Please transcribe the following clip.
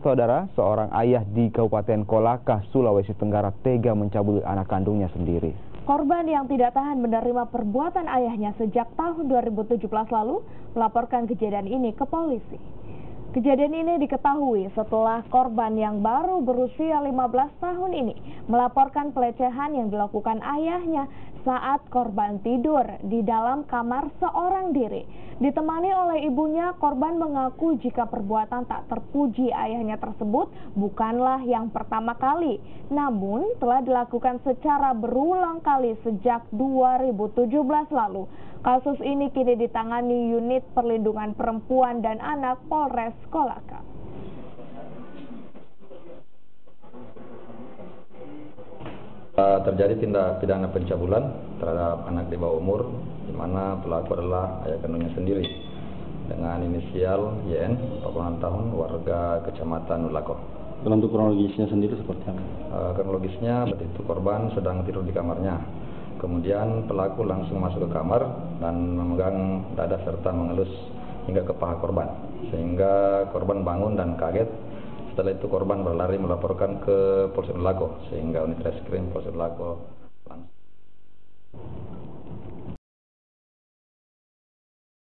saudara, seorang ayah di Kabupaten Kolaka, Sulawesi Tenggara tega mencabuli anak kandungnya sendiri. Korban yang tidak tahan menerima perbuatan ayahnya sejak tahun 2017 lalu melaporkan kejadian ini ke polisi. Kejadian ini diketahui setelah korban yang baru berusia 15 tahun ini melaporkan pelecehan yang dilakukan ayahnya saat korban tidur di dalam kamar seorang diri. Ditemani oleh ibunya, korban mengaku jika perbuatan tak terpuji ayahnya tersebut bukanlah yang pertama kali, namun telah dilakukan secara berulang kali sejak 2017 lalu. Kasus ini kini ditangani Unit Perlindungan Perempuan dan Anak Polres Kolaka. Terjadi tindak pidana pencabulan terhadap anak di bawah umur, di mana pelaku adalah ayah kandungnya sendiri dengan inisial YN, 46 tahun, warga Kecamatan Ulako. Dalam untuk kronologisnya sendiri seperti apa? Uh, kronologisnya, itu korban sedang tidur di kamarnya Kemudian pelaku langsung masuk ke kamar dan memegang dada serta mengelus hingga ke paha korban. Sehingga korban bangun dan kaget. Setelah itu korban berlari melaporkan ke Polsek Lako sehingga unit reskrim Polsek Lako